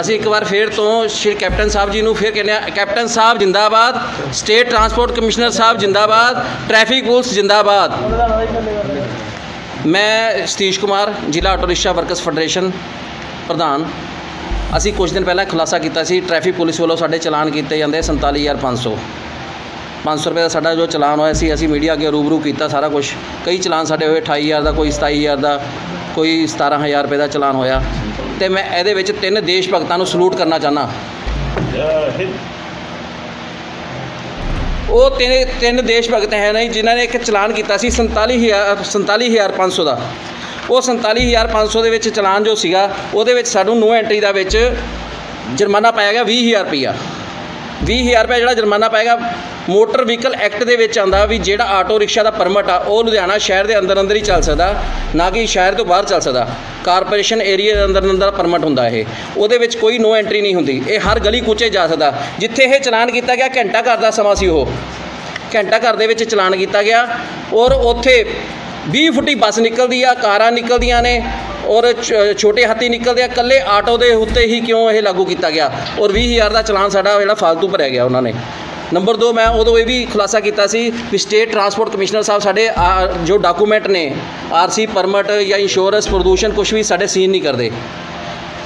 ਅਸੀਂ ਇੱਕ ਵਾਰ ਫੇਰ ਤੋਂ ਸ਼੍ਰੀ ਕੈਪਟਨ ਸਾਹਿਬ ਜੀ ਨੂੰ ਫੇਰ ਕਹਿੰਦੇ ਆ ਕੈਪਟਨ ਸਾਹਿਬ ਜਿੰਦਾਬਾਦ, ਸਟੇਟ ਟਰਾਂਸਪੋਰਟ ਕਮਿਸ਼ਨਰ ਸਾਹਿਬ ਜਿੰਦਾਬਾਦ, ਟ੍ਰੈਫਿਕ ਪੁਲਿਸ ਜਿੰਦਾਬਾਦ। ਮੈਂ ਸਤੀਸ਼ ਕੁਮਾਰ, ਜ਼ਿਲ੍ਹਾ ਆਟੋ ਰਿਕਸ਼ਾ ਵਰਕਰਸ ਫੈਡਰੇਸ਼ਨ ਪ੍ਰਧਾਨ। ਅਸੀਂ ਕੁਝ ਦਿਨ ਪਹਿਲਾਂ ਖੁਲਾਸਾ ਕੀਤਾ ਸੀ, ਟ੍ਰੈਫਿਕ ਪੁਲਿਸ ਵੱਲੋਂ ਸਾਡੇ ਚਲਾਨ ਕੀਤੇ ਜਾਂਦੇ 47500 500 ਰੁਪਏ ਦਾ ਸਾਡਾ ਜੋ ਚਲਾਨ ਹੋਇਆ ਸੀ, ਅਸੀਂ ਮੀਡੀਆ ਅੱਗੇ ਰੂਬਰੂ ਕੀਤਾ ਸਾਰਾ ਕੁਝ। ਕਈ ਚਲਾਨ ਸਾਡੇ ਹੋਏ 28000 ਦਾ, ਕੋਈ 27000 ਦਾ ਕੋਈ 17000 ਰੁਪਏ ਦਾ ਚਲਾਨ ਹੋਇਆ ਤੇ ਮੈਂ ਇਹਦੇ ਵਿੱਚ ਤਿੰਨ ਦੇਸ਼ ਭਗਤਾਂ ਨੂੰ ਸਲੂਟ ਕਰਨਾ ਚਾਹਨਾ ਉਹ ਤਿੰਨ ਤਿੰਨ ਦੇਸ਼ ਭਗਤ ਹੈ ਨਹੀਂ ਜਿਨ੍ਹਾਂ ਨੇ ਇੱਕ ਚਲਾਨ ਕੀਤਾ ਸੀ 47000 47500 ਦਾ। ਉਹ 47500 ਦੇ ਵਿੱਚ ਚਲਾਨ ਜੋ ਸੀਗਾ ਉਹਦੇ ਵਿੱਚ ਸਾਨੂੰ ਨੋ ਐਂਟਰੀ ਦਾ ਵਿੱਚ ਜੁਰਮਾਨਾ ਪਾਇਆ ਗਿਆ 20000 ਰੁਪਈਆ। 20000 ਰੁਪਏ ਜਿਹੜਾ ਜੁਰਮਾਨਾ ਪਾਏਗਾ ਮੋਟਰ ਵਹੀਕਲ ਐਕਟ ਦੇ ਵਿੱਚ ਆਂਦਾ ਵੀ ਜਿਹੜਾ ਆਟੋ ਰਿਕਸ਼ਾ ਦਾ ਪਰਮਿਟ ਆ, ਉਹ ਲੁਧਿਆਣਾ ਸ਼ਹਿਰ ਦੇ ਅੰਦਰ ਅੰਦਰ ਹੀ ਚੱਲ ਸਕਦਾ, ਨਾ ਕਿ ਸ਼ਹਿਰ ਤੋਂ ਬਾਹਰ ਚੱਲ ਸਕਦਾ। ਕਾਰਪੋਰੇਸ਼ਨ ਏਰੀਆ ਦੇ ਅੰਦਰ ਅੰਦਰ ਪਰਮਿਟ ਹੁੰਦਾ ਇਹ। ਉਹਦੇ ਵਿੱਚ ਕੋਈ ਨੋ ਐਂਟਰੀ ਨਹੀਂ ਹੁੰਦੀ। ਇਹ ਹਰ ਗਲੀ ਕੂਚੇ ਜਾ ਸਕਦਾ। ਜਿੱਥੇ ਇਹ ਚਲਾਨ ਕੀਤਾ ਗਿਆ, ਘੰਟਾ ਘਰ ਦਾ ਸਮਾਂ ਸੀ ਉਹ। ਘੰਟਾ ਘਰ ਦੇ ਵਿੱਚ ਚਲਾਨ ਕੀਤਾ ਗਿਆ ਔਰ ਉੱਥੇ 20 ਫੁੱਟੀ ਬੱਸ ਨਿਕਲਦੀ ਆ, ਕਾਰਾਂ ਨਿਕਲਦੀਆਂ ਨੇ ਔਰ ਛੋਟੇ ਹਾਥੀ ਨਿਕਲਦੇ ਆ। ਕੱਲੇ ਆਟੋ ਦੇ ਉੱਤੇ ਹੀ ਕਿਉਂ ਇਹ ਲਾਗੂ ਕੀਤਾ ਗਿਆ? ਔਰ 20000 ਦਾ ਚਲਾਨ ਸਾਡਾ ਜਿਹੜਾ ਫालतू ਭਰਿਆ ਗਿਆ ਉਹਨਾਂ ਨੇ। ਨੰਬਰ 2 ਮੈਂ ਉਦੋਂ ਇਹ ਵੀ ਖੁਲਾਸਾ ਕੀਤਾ ਸੀ ਵੀ ਸਟੇਟ ਟਰਾਂਸਪੋਰਟ ਕਮਿਸ਼ਨਰ ਸਾਹਿਬ ਸਾਡੇ ਆ, ਜੋ ਡਾਕੂਮੈਂਟ ਨੇ ਆਰਸੀ ਪਰਮਿਟ ਜਾਂ ਇੰਸ਼ੋਰੈਂਸ ਪ੍ਰਦੂਸ਼ਣ ਕੁਝ ਵੀ ਸਾਡੇ ਸੀਨ ਨਹੀਂ ਕਰਦੇ।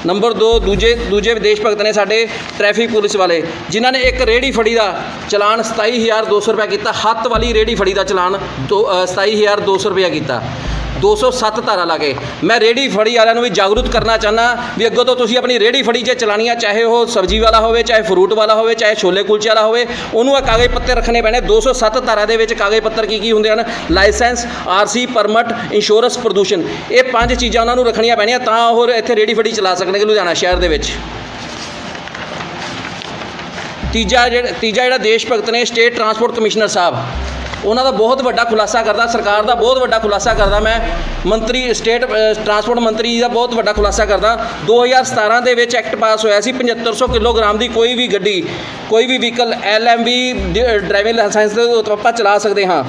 ਨੰਬਰ 2 ਦੂਜੇ ਦੂਜੇ ਵਿਦੇਸ਼ ਭਗਤ ਨੇ ਸਾਡੇ ਟ੍ਰੈਫਿਕ ਪੁਲਿਸ ਵਾਲੇ ਜਿਨ੍ਹਾਂ ਨੇ ਇੱਕ ਰੇੜੀ ਫੜੀ ਦਾ ਚਲਾਨ 27200 ਰੁਪਏ ਕੀਤਾ ਹੱਥ ਵਾਲੀ ਰੇੜੀ ਫੜੀ ਦਾ ਚਲਾਨ ਤੋਂ, ਅ, 27200 ਰੁਪਏ ਕੀਤਾ। 207 ਧਾਰਾ ਲਾ ਕੇ। ਮੈਂ ਰੇੜੀ ਫੜੀ ਵਾਲਿਆਂ ਨੂੰ ਵੀ ਜਾਗਰੂਕ ਕਰਨਾ ਚਾਹਨਾ ਵੀ ਅੱਗੋਂ ਤੋਂ ਤੁਸੀਂ ਆਪਣੀ ਰੇੜੀ ਫੜੀ ਜੇ ਚਲਾਣੀ ਆ, ਚਾਹੇ ਉਹ ਸਬਜ਼ੀ ਵਾਲਾ ਹੋਵੇ, ਚਾਹੇ ਫਰੂਟ ਵਾਲਾ ਹੋਵੇ, ਚਾਹੇ ਛੋਲੇ ਕੁਲਚੇ ਵਾਲਾ ਹੋਵੇ, ਉਹਨੂੰ ਆ ਕਾਗਜ਼ ਪੱਤਰ ਰੱਖਣੇ ਪੈਣੇ। 207 ਧਾਰਾ ਦੇ ਵਿੱਚ ਕਾਗਜ਼ ਪੱਤਰ ਕੀ ਕੀ ਹੁੰਦੇ ਹਨ? ਲਾਇਸੈਂਸ ਆਰਸੀ ਪਰਮਿਟ, ਇੰਸ਼ੋਰੈਂਸ, ਪ੍ਰਦੂਸ਼ਣ। ਇਹ ਪੰਜ ਚੀਜ਼ਾਂ ਉਹਨਾਂ ਨੂੰ ਰੱਖਣੀਆਂ ਪੈਣੀਆਂ, ਤਾਂ ਉਹ ਇੱਥੇ ਰੇੜੀ ਫੜੀ ਚਲਾ ਸਕਣਗੇ ਲੁਧਿਆਣਾ ਸ਼ਹਿਰ ਦੇ ਵਿੱਚ। ਤੀਜਾ ਜਿਹੜਾ ਤੀਜਾ ਜਿਹੜਾ ਦੇਸ਼ ਭਗਤ ਨੇ, ਸਟੇਟ ਟਰਾਂਸਪੋਰਟ ਕਮਿਸ਼ਨਰ ਸਾਹਿਬ। ਉਹਨਾਂ ਦਾ ਬਹੁਤ ਵੱਡਾ ਖੁਲਾਸਾ ਕਰਦਾ, ਸਰਕਾਰ ਦਾ ਬਹੁਤ ਵੱਡਾ ਖੁਲਾਸਾ ਕਰਦਾ। ਮੈਂ ਮੰਤਰੀ, ਸਟੇਟ ਟਰਾਂਸਪੋਰਟ ਮੰਤਰੀ ਜੀ ਦਾ ਬਹੁਤ ਵੱਡਾ ਖੁਲਾਸਾ ਕਰਦਾ। 2017 ਦੇ ਵਿੱਚ ਐਕਟ ਪਾਸ ਹੋਇਆ ਸੀ 7500 ਕਿਲੋਗ੍ਰਾਮ ਦੀ ਕੋਈ ਵੀ ਗੱਡੀ, ਕੋਈ ਵੀ ਵਹੀਕਲ, ਐਲਐਮਵੀ ਡਰਾਈਵਿੰਗ ਲਾਇਸੈਂਸ ਦੇ ਉੱਤੇ ਆਪਾਂ ਚਲਾ ਸਕਦੇ ਹਾਂ।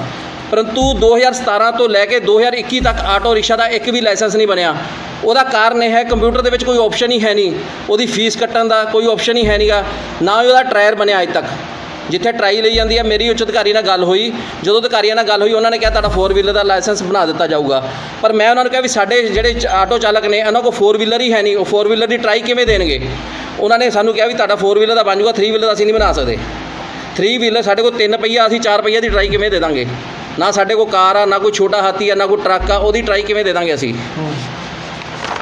ਪਰੰਤੂ 2017 ਤੋਂ ਲੈ ਕੇ 2021 ਤੱਕ ਆਟੋ ਰਿਕਸ਼ਾ ਦਾ ਇੱਕ ਵੀ ਲਾਇਸੈਂਸ ਨਹੀਂ ਬਣਿਆ। ਉਹਦਾ ਕਾਰਨ ਇਹ ਹੈ, ਕੰਪਿਊਟਰ ਦੇ ਵਿੱਚ ਕੋਈ ਆਪਸ਼ਨ ਹੀ ਹੈ ਨਹੀਂ। ਉਹਦੀ ਫੀਸ ਕੱਟਣ ਦਾ ਕੋਈ ਆਪਸ਼ਨ ਹੀ ਹੈ ਨਹੀਂਗਾ। ਨਾ ਹੀ ਉਹਦਾ ਟਰਾਇਰ ਬਣਿਆ ਅੱਜ ਤੱਕ। ਜਿੱਥੇ ਟਰਾਈ ਲਈ ਜਾਂਦੀ ਹੈ ਮੇਰੀ ਉੱਚ ਅਧਿਕਾਰੀ ਨਾਲ ਗੱਲ ਹੋਈ। ਜਦੋਂ ਅਧਿਕਾਰੀਆਂ ਨਾਲ ਗੱਲ ਹੋਈ, ਉਹਨਾਂ ਨੇ ਕਿਹਾ, ਤੁਹਾਡਾ 4 ਵੀਲਰ ਦਾ ਲਾਇਸੈਂਸ ਬਣਾ ਦਿੱਤਾ ਜਾਊਗਾ। ਪਰ ਮੈਂ ਉਹਨਾਂ ਨੂੰ ਕਿਹਾ ਵੀ ਸਾਡੇ ਜਿਹੜੇ ਆਟੋ ਚਾਲਕ ਨੇ, ਇਹਨਾਂ ਕੋਲ 4 ਵੀਲਰ ਹੀ ਹੈ ਨਹੀਂ। ਉਹ 4 ਵੀਲਰ ਦੀ ਟਰਾਈ ਕਿਵੇਂ ਦੇਣਗੇ? ਉਹਨਾਂ ਨੇ ਸਾਨੂੰ ਕਿਹਾ ਵੀ ਤੁਹਾਡਾ 4 ਵੀਲਰ ਦਾ ਬਣ ਜਾਊਗਾ 3 ਵੀਲਰ ਦਾ ਅਸੀਂ ਨਹੀਂ ਬਣਾ ਸਕਦੇ। 3 ਵੀਲਰ ਸਾਡੇ ਕੋਲ 3 ਪਹੀਆ, ਅਸੀਂ 4 ਪਹੀਆ ਦੀ ਟਰਾਈ ਕਿਵੇਂ ਦੇ ਦਾਂਗੇ? ਨਾ ਸਾਡੇ ਕੋਲ ਕਾਰ ਆ, ਨਾ ਕੋਈ ਛੋਟਾ ਹਾਥੀ ਆ, ਨਾ ਕੋਈ ਟਰੱਕ ਆ, ਉਹਦੀ ਟਰਾਈ ਕਿਵੇਂ ਦੇ ਦਾਂਗੇ ਅਸੀਂ?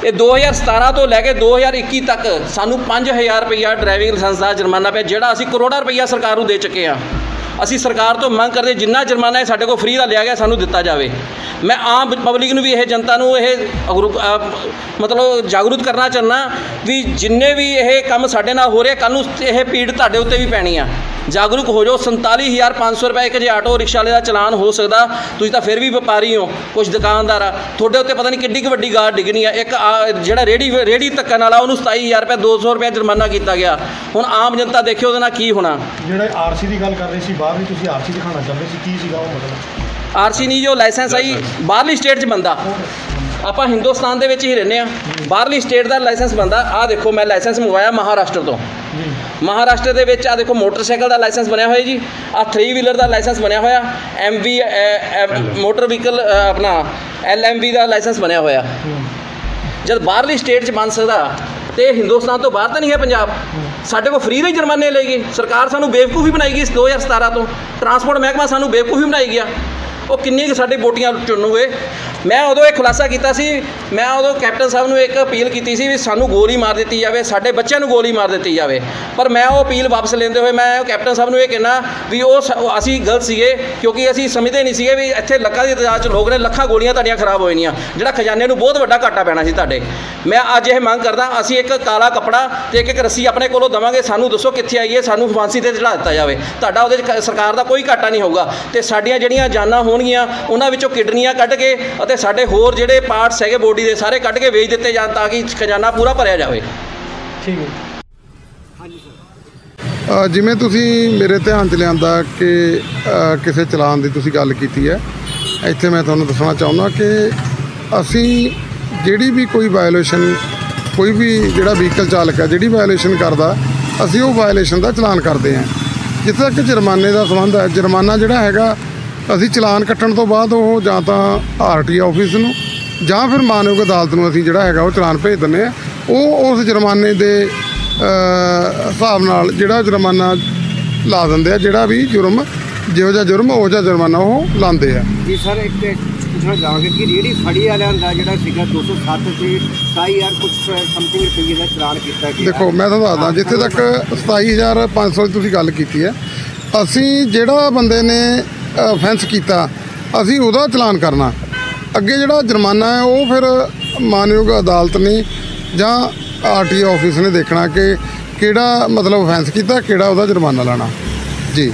ਇਹ 2017 ਤੋਂ ਲੈ ਕੇ 2021 ਤੱਕ ਸਾਨੂੰ 5000 ਰੁਪਈਆ ਡਰਾਈਵਿੰਗ ਲਾਇਸੈਂਸ ਦਾ ਜੁਰਮਾਨਾ ਪਿਆ, ਜਿਹੜਾ ਅਸੀਂ ਕਰੋੜਾਂ ਰੁਪਈਆ ਸਰਕਾਰ ਨੂੰ ਦੇ ਚੁੱਕੇ ਆ ਅਸੀਂ ਸਰਕਾਰ ਤੋਂ ਮੰਗ ਕਰਦੇ ਜਿੰਨਾ ਜੁਰਮਾਨਾ ਹੈ ਸਾਡੇ ਕੋਲ ਫ੍ਰੀ ਦਾ ਲਿਆ ਗਿਆ, ਸਾਨੂੰ ਦਿੱਤਾ ਜਾਵੇ। ਮੈਂ ਆਮ ਪਬਲਿਕ ਨੂੰ ਵੀ ਇਹ ਜਨਤਾ ਨੂੰ ਇਹ ਅਗਰੂ- ਮਤਲਬ ਜਾਗਰੂਕ ਕਰਨਾ ਚਾਹੁੰਦਾ ਵੀ ਜਿੰਨੇ ਵੀ ਇਹ ਕੰਮ ਸਾਡੇ ਨਾਲ ਹੋ ਰਿਹਾ ਕੱਲ ਨੂੰ ਇਹ ਪੀੜ ਤੁਹਾਡੇ ਉੱਤੇ ਵੀ ਪੈਣੀ ਆ। ਜਾਗਰੂਕ ਹੋ ਜਾਓ। 47500 ਰੁਪਏ ਇੱਕ ਜੇ ਆਟੋ ਰਿਕਸ਼ਾ ਵਾਲੇ ਦਾ ਚਲਾਨ ਹੋ ਸਕਦਾ ਤੁਸੀਂ ਤਾਂ ਫਿਰ ਵੀ ਵਪਾਰੀ ਹੋ ਕੁਝ ਦੁਕਾਨਦਾਰ ਆ। ਤੁਹਾਡੇ ਉੱਤੇ ਪਤਾ ਨਹੀਂ ਕਿੱਡੀ ਕੁ ਵੱਡੀ ਗਾਰ ਡਿੱਗਣੀ ਆ। ਇੱਕ ਜਿਹੜਾ ਰੇੜੀ ਰੇੜੀ ਧੱਕਣ ਵਾਲਾ ਉਹਨੂੰ 27000 ਰੁਪਏ 200 ਰੁਪਏ ਜੁਰਮਾਨਾ ਕੀਤਾ ਗਿਆ। ਹੁਣ ਆਮ ਜਨਤਾ ਦੇਖਿਓ ਉਹਦੇ ਨਾਲ ਕੀ ਹੋਣਾ। ਜਿਹੜੇ ਆਰਸੀ ਦੀ ਗੱਲ ਕਰ ਰਹੇ ਸੀ ਬਾਹਰ ਵੀ ਤੁਸੀਂ ਆਰਸੀ ਦਿਖਾਉਣਾ ਚਾਹੁੰਦੇ ਸੀ ਕੀ ਸੀਗਾ ਉਹ ਮਤਲਬ? ਆਰਸੀ ਨਹੀਂ ਜੋ ਲਾਇਸੈਂਸ ਆਈ ਬਾਹਰਲੀ ਸਟੇਟ 'ਚ ਬੰਦਾ। ਆਪਾਂ ਹਿੰਦੁਸਤਾਨ ਦੇ ਵਿੱਚ ਹੀ ਰਹਿੰਦੇ ਆ ਬਾਹਰਲੀ ਸਟੇਟ ਦਾ ਲਾਇਸੈਂਸ ਬੰਦਾ ਆ ਦੇਖੋ ਮੈਂ ਲਾਇਸੈਂਸ ਮੰਗਵਾਇਆ ਮਹਾਰਾਸ਼ਟਰ ਤੋਂ। ਮਹਾਰਾਸ਼ਟਰ ਦੇ ਵਿੱਚ ਆ ਦੇਖੋ, ਮੋਟਰਸਾਈਕਲ ਦਾ ਲਾਇਸੈਂਸ ਬਣਿਆ ਹੋਇਆ ਜੀ। ਆ 3 ਵੀਲਰ ਦਾ ਲਾਇਸੈਂਸ ਬਣਿਆ ਹੋਇਆ। ਐਮਵੀ ਮੋਟਰ ਵਹੀਕਲ ਆਪਣਾ ਐਲਐਮਵੀ ਦਾ ਲਾਇਸੈਂਸ ਬਣਿਆ ਹੋਇਆ। ਜਦ ਬਾਹਰਲੀ ਸਟੇਟ 'ਚ ਬਣ ਸਕਦਾ, ਤੇ ਹਿੰਦੁਸਤਾਨ ਤੋਂ ਬਾਹਰ ਤਾਂ ਨਹੀਂ ਹੈ ਪੰਜਾਬ। ਸਾਡੇ ਕੋਲ ਫ੍ਰੀ ਦੇ ਜੁਰਮਾਨੇ ਲਏਗੀ ਸਰਕਾਰ ਸਾਨੂੰ ਬੇਵਕੂਫੀ ਬਣਾਏਗੀ ਇਸ 2017 ਤੋਂ। ਟਰਾਂਸਪੋਰਟ ਮਹਿਕਮਾ ਸਾਨੂੰ ਬੇਵਕੂਫੀ ਬਣਾਈ ਗਿਆ। ਉਹ ਕਿੰਨੀ ਕੁ ਸਾਡੇ ਵੋਟੀਆਂ ਚੁਣੂਗੇ ਮੈਂ ਉਦੋਂ ਇਹ ਖੁਲਾਸਾ ਕੀਤਾ ਸੀ ਮੈਂ ਉਦੋਂ ਕੈਪਟਨ ਸਾਹਿਬ ਨੂੰ ਇੱਕ ਅਪੀਲ ਕੀਤੀ ਸੀ ਵੀ ਸਾਨੂੰ ਗੋਲੀ ਮਾਰ ਦਿੱਤੀ ਜਾਵੇ, ਸਾਡੇ ਬੱਚਿਆਂ ਨੂੰ ਗੋਲੀ ਮਾਰ ਦਿੱਤੀ ਜਾਵੇ। ਪਰ ਮੈਂ ਉਹ ਅਪੀਲ ਵਾਪਸ ਲੈਂਦੇ ਹੋਏ ਮੈਂ ਕੈਪਟਨ ਸਾਹਿਬ ਨੂੰ ਇਹ ਕਹਿਣਾ ਵੀ ਉਹ ਸ- ਅਸੀਂ ਗਲਤ ਸੀਗੇ, ਕਿਉਂਕਿ ਅਸੀਂ ਸਮਝਦੇ ਨਹੀਂ ਸੀਗੇ ਵੀ ਇੱਥੇ ਲੱਖਾਂ ਦੀ ਤਾਦਾਦ 'ਚ ਲੋਕ ਨੇ, ਲੱਖਾਂ ਗੋਲੀਆਂ ਤੁਹਾਡੀਆਂ ਖਰਾਬ ਹੋ ਜਾਣੀਆਂ ਜਿਹੜਾ ਖਜ਼ਾਨੇ ਨੂੰ ਬਹੁਤ ਵੱਡਾ ਘਾਟਾ ਪੈਣਾ ਸੀ ਤੁਹਾਡੇ। ਮੈਂ ਅੱਜ ਇਹ ਮੰਗ ਕਰਦਾ, ਅਸੀਂ ਇੱਕ ਕਾਲਾ ਕੱਪੜਾ ਤੇ ਇੱਕ ਇੱਕ ਰੱਸੀ ਆਪਣੇ ਕੋਲੋਂ ਦਵਾਂਗੇ, ਸਾਨੂੰ ਦੱਸੋ ਕਿੱਥੇ ਆਈਏ ਸਾਨੂੰ ਫਾਂਸੀ ਤੇ ਚੜਾ ਦਿੱਤਾ ਜਾਵੇ। ਤੁਹਾਡਾ ਉਹਦੇ 'ਚ ਸਰਕਾਰ ਦਾ ਕੋਈ ਘਾਟਾ ਨਹੀਂ ਹੋਊਗਾ। ਤੇ ਸਾਡੀਆਂ ਜਿਹੜੀਆਂ ਜਾਨਾਂ ਹੋਣਗੀਆਂ, ਉਹਨਾਂ ਵਿੱਚੋਂ ਕਿਡਨੀਆਂ ਕੱਢ ਕੇ ਅਤੇ ਸਾਡੇ ਹੋਰ ਜਿਹੜੇ ਪਾਰਟਸ ਹੈਗੇ ਬੋਡੀ ਦੇ ਸਾਰੇ ਕੱਢ ਕੇ ਵੇਚ ਦਿੱਤੇ ਜਾਣ ਤਾਂ ਕਿ ਖਜ਼ਾਨਾ ਪੂਰਾ ਭਰਿਆ ਜਾਵੇ। ਠੀਕ ਹੈ। ਅ, ਜਿਵੇਂ ਤੁਸੀਂ ਮੇਰੇ ਧਿਆਨ 'ਚ ਲਿਆਂਦਾ ਕਿ ਅ, ਕਿਸੇ ਚਲਾਨ ਦੀ ਤੁਸੀਂ ਗੱਲ ਕੀਤੀ ਹੈ ਇੱਥੇ ਮੈਂ ਤੁਹਾਨੂੰ ਦੱਸਣਾ ਚਾਹੁੰਦਾ ਕਿ ਅਸੀਂ ਜਿਹੜੀ ਵੀ ਕੋਈ ਵਾਇਓਲੇਸ਼ਨ ਕੋਈ ਵੀ ਜਿਹੜਾ ਵਹੀਕਲ ਚਾਲਕ ਹੈ ਜਿਹੜੀ ਵਾਇਓਲੇਸ਼ਨ ਕਰਦਾ ਅਸੀਂ ਉਹ ਵਾਇਓਲੇਸ਼ਨ ਦਾ ਚਲਾਨ ਕਰਦੇ ਹਾਂ। ਜਿੱਥੇ ਤੱਕ ਜੁਰਮਾਨੇ ਦਾ ਸੰਬੰਧ ਹੈ ਜੁਰਮਾਨਾ ਜਿਹੜਾ ਹੈਗਾ ਅਸੀਂ ਚਲਾਨ ਕੱਟਣ ਤੋਂ ਬਾਅਦ ਉਹ ਜਾਂ ਤਾਂ ਆਰਟੀ ਆਫਿਸ ਨੂੰ ਜਾਂ ਫਿਰ ਮਾਨਵ ਅਦਾਲਤ ਨੂੰ ਅਸੀਂ ਜਿਹੜਾ ਹੈਗਾ ਉਹ ਚਲਾਨ ਭੇਜ ਦਿੰਦੇ ਆ ਉਹ ਉਸ ਜੁਰਮਾਨੇ ਦੇ ਹਿਸਾਬ ਨਾਲ ਜਿਹੜਾ ਜੁਰਮਾਨਾ ਲਾ ਦਿੰਦੇ ਆ ਜਿਹੜਾ ਵੀ ਜੁਰਮ ਜਿਹੋ ਜਿਹਾ ਜੁਰਮ ਉਹ ਜਿਹਾ ਜੁਰਮਾਨਾ ਉਹ ਲਾਉਂਦੇ ਆ। ਜੀ ਸਰ ਇੱਕ ਪੁੱਛਣਾ ਚਾਹਾਂਗੇ ਕਿ ਰੇੜੀ ਫੜੀ ਵਾਲਿਆਂ ਦਾ ਜਿਹੜਾ ਸੀਗਾ 207 ਤੇ 27000 ਕੁਝ ਸਮਥਿੰਗ ਰੁਪਏ ਦਾ ਚਲਾਨ ਕੀਤਾ ਗਿਆ। ਦੇਖੋ ਮੈਂ ਤੁਹਾਨੂੰ ਦੱਸਦਾ ਜਿੱਥੇ ਤੱਕ 27500 ਦੀ ਤੁਸੀਂ ਗੱਲ ਕੀਤੀ ਹੈ ਅਸੀਂ ਜਿਹੜਾ ਬੰਦੇ ਨੇ ਅਫੈਂਸ ਕੀਤਾ ਅਸੀਂ ਉਹਦਾ ਚਲਾਨ ਕਰਨਾ। ਅੱਗੇ ਜਿਹੜਾ ਜੁਰਮਾਨਾ ਹੈ ਉਹ ਫਿਰ ਮਾਨਯੋਗ ਅਦਾਲਤ ਨੇ ਜਾਂ ਆਰਟੀ ਆਫਿਸ ਨੇ ਦੇਖਣਾ ਕਿ ਕਿਹੜਾ ਮਤਲਬ ਅਫੈਂਸ ਕੀਤਾ ਕਿਹੜਾ ਉਹਦਾ ਜੁਰਮਾਨਾ ਲਾਣਾ ਜੀ।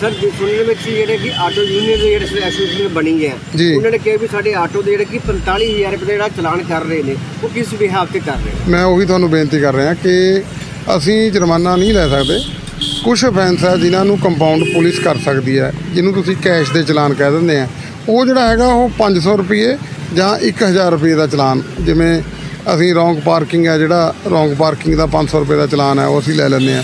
ਸਰ ਜੀ ਸੁਣਨ ਵਿੱਚ ਜਿਹੜੇ ਕਿ ਆਟੋ ਯੂਨੀਅਨ ਦੇ ਜਿਹੜੇ ਐਸੋਸੀਏਸ਼ਨ ਬਣੀ ਹੈ। ਉਹਨਾਂ ਨੇ ਕਿਹਾ ਵੀ ਸਾਡੇ ਆਟੋ ਦੇ ਜਿਹੜੇ ਕਿ 45000 ਰੁਪਏ ਦਾ ਜਿਹੜਾ ਚਲਾਨ ਕਰ ਰਹੇ ਨੇ ਉਹ ਕਿਸ ਵਿਹਾਰ ਤੇ ਕਰ ਰਹੇ ਮੈਂ ਉਹੀ ਤੁਹਾਨੂੰ ਬੇਨਤੀ ਕਰ ਰਿਹਾ ਕਿ ਅਸੀਂ ਜੁਰਮਾਨਾ ਨਹੀਂ ਲੈ ਸਕਦੇ। ਕੁਝ ਅਫੈਂਸ ਹੈ ਜਿਨ੍ਹਾਂ ਨੂੰ ਕੰਪਾਊਂਡ ਪੁਲਿਸ ਕਰ ਸਕਦੀ ਹੈ ਜਿਹਨੂੰ ਤੁਸੀਂ ਕੈਸ਼ ਦੇ ਚਲਾਨ ਕਹਿ ਦਿੰਦੇ ਆ। ਉਹ ਜਿਹੜਾ ਹੈਗਾ ਉਹ 500 ਰੁਪਏ ਜਾਂ 1000 ਰੁਪਏ ਦਾ ਚਲਾਨ। ਜਿਵੇਂ ਅਸੀਂ ਰੌਂਗ ਪਾਰਕਿੰਗ ਹੈ, ਜਿਹੜਾ ਰੌਂਗ ਪਾਰਕਿੰਗ ਦਾ 500 ਰੁਪਏ ਦਾ ਚਲਾਨ ਹੈ, ਉਹ ਅਸੀਂ ਲੈ ਲੈਂਦੇ ਆ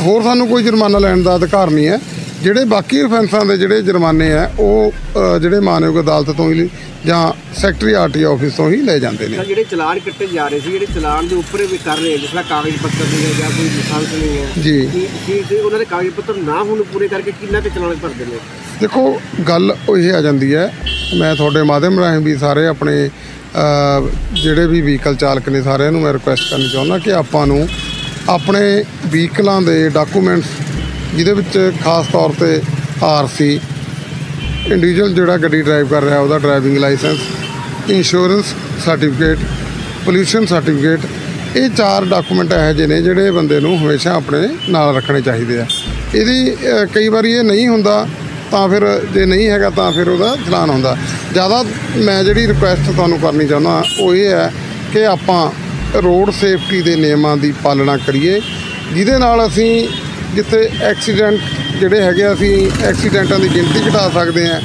ਹੋਰ ਸਾਨੂੰ ਕੋਈ ਜੁਰਮਾਨਾ ਲੈਣ ਦਾ ਅਧਿਕਾਰ ਨਹੀਂ ਹੈ। ਜਿਹੜੇ ਬਾਕੀ ਅਫੈਂਸਾਂ ਦੇ ਜਿਹੜੇ ਜੁਰਮਾਨੇ ਆ ਉਹ ਜਿਹੜੇ ਮਾਨਯੋਗ ਅਦਾਲਤ ਤੋਂ ਹੀ ਜਾਂ ਸੈਕਟਰੀ ਆਰਟੀ ਆਫਿਸ ਤੋਂ ਹੀ ਲੈ ਜਾਂਦੇ ਨੇ। ਜਿਹੜੇ ਚਲਾਨ ਕੱਟੇ ਜਾ ਰਹੇ ਸੀ ਜਿਹੜੇ ਚਲਾਨ ਦੇ ਉੱਪਰ ਵੀ ਕਰ ਰਹੇ ਜਿਸ ਤਰ੍ਹਾਂ ਕਾਗਜ਼ ਪੱਤਰ ਨਹੀਂ ਹੈ ਜਾਂ ਕੋਈ ਲਾਇਸੈਂਸ ਨਹੀਂ ਹੈ। ਜੀ। ਕੀ ਉਹਨਾਂ ਦੇ ਕਾਗਜ਼ ਪੱਤਰ ਨਾ ਹੋਣ ਪੂਰੇ ਕਰਕੇ ਕਿੰਨਾ ਕੁ ਚਲਾਨ ਭਰਦੇ ਨੇ? ਦੇਖੋ ਗੱਲ ਉਹ ਇਹ ਆ ਜਾਂਦੀ ਹੈ ਮੈਂ ਤੁਹਾਡੇ ਮਾਧਿਅਮ ਰਾਹੀਂ ਵੀ ਸਾਰੇ ਆਪਣੇ ਜਿਹੜੇ ਵੀ ਵਹੀਕਲ ਚਾਲਕ ਨੇ ਸਾਰਿਆਂ ਨੂੰ ਮੈਂ ਰਿਕੁਐਸਟ ਕਰਨੀ ਚਾਹੁੰਦਾ ਕਿ ਆਪਾਂ ਨੂੰ ਆਪਣੇ ਵਹੀਕਲਾਂ ਦੇ ਡਾਕੂਮੈਂਟਸ ਜਿਹਦੇ ਵਿੱਚ ਖਾਸ ਤੌਰ ਤੇ ਆਰਸੀ ਇੰਡੀਵਿਜੂਅਲ ਜਿਹੜਾ ਗੱਡੀ ਡਰਾਈਵ ਕਰ ਰਿਹਾ, ਉਹਦਾ driving licence insurance certificate pollution certificate ਇਹ ਚਾਰ ਡਾਕੂਮੈਂਟ ਇਹੋ ਜਿਹੇ ਨੇ ਜਿਹੜੇ ਬੰਦੇ ਨੂੰ ਹਮੇਸ਼ਾ ਆਪਣੇ ਨਾਲ ਰੱਖਣੇ ਚਾਹੀਦੇ ਆ। ਇਹਦੀ ਕਈ ਵਾਰੀ ਇਹ ਨਹੀਂ ਹੁੰਦਾ, ਤਾਂ ਫਿਰ ਜੇ ਨਹੀਂ ਹੈਗਾ, ਤਾਂ ਫਿਰ ਉਹਦਾ ਚਲਾਨ ਹੁੰਦਾ। ਜ਼ਿਆਦਾ ਮੈਂ ਜਿਹੜੀ ਰਿਕੁਐਸਟ ਤੁਹਾਨੂੰ ਕਰਨੀ ਚਾਹੁੰਦਾ ਉਹ ਇਹ ਹੈ ਕਿ ਆਪਾਂ ਰੋਡ ਸੇਫਟੀ ਦੇ ਨਿਯਮਾਂ ਦੀ ਪਾਲਣਾ ਕਰੀਏ, ਜਿਹਦੇ ਨਾਲ ਅਸੀਂ ਜਿੱਥੇ ਐਕਸੀਡੈਂਟ ਜਿਹੜੇ ਹੈਗੇ ਆ, ਅਸੀਂ ਐਕਸੀਡੈਂਟਾਂ ਦੀ ਗਿਣਤੀ ਘਟਾ ਸਕਦੇ ਹਾਂ।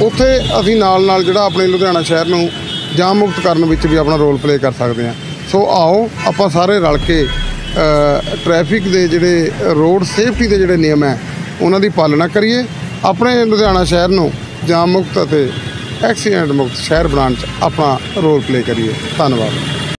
ਉੱਥੇ ਅਸੀਂ ਨਾਲ ਨਾਲ ਜਿਹੜਾ ਆਪਣੇ ਲੁਧਿਆਣਾ ਸ਼ਹਿਰ ਨੂੰ ਜਾਮ ਮੁਕਤ ਕਰਨ ਵਿੱਚ ਵੀ ਆਪਣਾ ਰੋਲ ਪਲੇ ਕਰ ਸਕਦੇ ਹਾਂ। ਸੋ ਆਓ ਆਪਾਂ ਸਾਰੇ ਰਲ ਕੇ ਅ, ਟ੍ਰੈਫਿਕ ਦੇ ਜਿਹੜੇ ਰੋਡ ਸੇਫਟੀ ਦੇ ਜਿਹੜੇ ਨਿਯਮ ਹੈ ਉਹਨਾਂ ਦੀ ਪਾਲਣਾ ਕਰੀਏ। ਆਪਣੇ ਲੁਧਿਆਣਾ ਸ਼ਹਿਰ ਨੂੰ ਜਾਮ ਮੁਕਤ ਅਤੇ ਐਕਸੀਡੈਂਟ ਮੁਕਤ ਸ਼ਹਿਰ ਬਣਾਉਣ 'ਚ ਆਪਣਾ ਰੋਲ ਪਲੇ ਕਰੀਏ। ਧੰਨਵਾਦ।